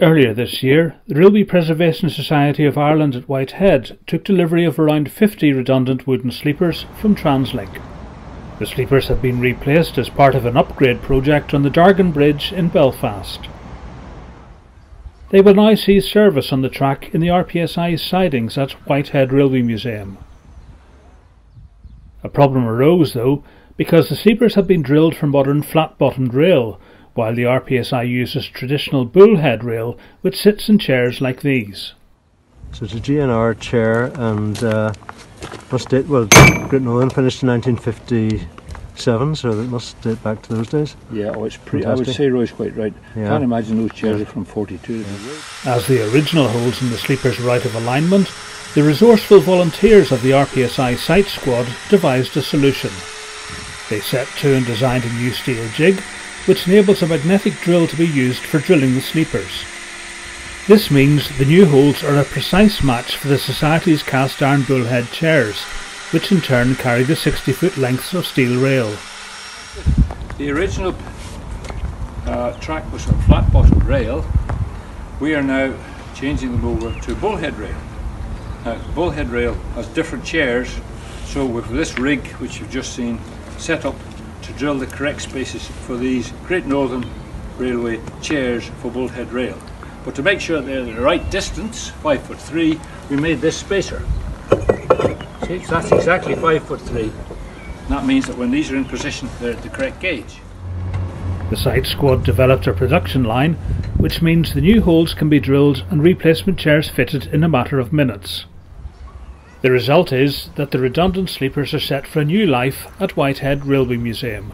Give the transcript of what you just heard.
Earlier this year, the Railway Preservation Society of Ireland at Whitehead took delivery of around 50 redundant wooden sleepers from Translink. The sleepers have been replaced as part of an upgrade project on the Dargan Bridge in Belfast. They will now see service on the track in the RPSI sidings at Whitehead Railway Museum. A problem arose, though, because the sleepers had been drilled for modern flat-bottomed rail, while the RPSI uses traditional bullhead rail which sits in chairs like these. So it's a GNR chair and uh, must date, well, Great Northern finished in 1957, so it must date back to those days. Yeah, oh, it's pretty, I would say Roy's quite right. Yeah. Can't imagine those chairs are from 42. As the original holes in the sleepers were out of alignment, the resourceful volunteers of the RPSI site squad devised a solution. They set to and designed a new steel jig which enables a magnetic drill to be used for drilling the sleepers. This means the new holes are a precise match for the Society's cast iron bullhead chairs, which in turn carry the 60 foot lengths of steel rail. The original uh, track was from flat bottomed rail. We are now changing them over to bullhead rail. Now, bullhead rail has different chairs, so with this rig, which you've just seen, set up to drill the correct spaces for these Great Northern Railway chairs for Bullhead Rail. But to make sure they're the right distance, 5 foot 3, we made this spacer. See, that's exactly 5 foot 3. That means that when these are in position, they're at the correct gauge. The site squad developed a production line, which means the new holes can be drilled and replacement chairs fitted in a matter of minutes. The result is that the redundant sleepers are set for a new life at Whitehead Railway Museum,